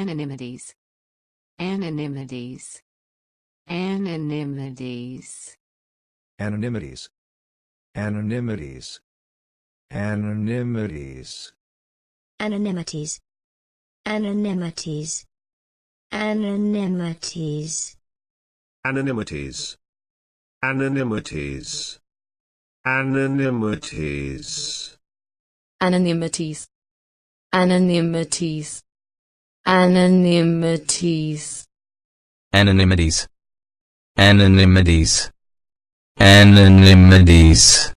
Anonymities. Anonymities. Anonymities. Anonymities. Anonymities. Anonymities. Anonymities. Anonymities. Anonymities. Anonymities. Anonymities. Anonymities. Anonymities. Anonymities. Anonymities. Anonymities. Anonymities. Anonymities.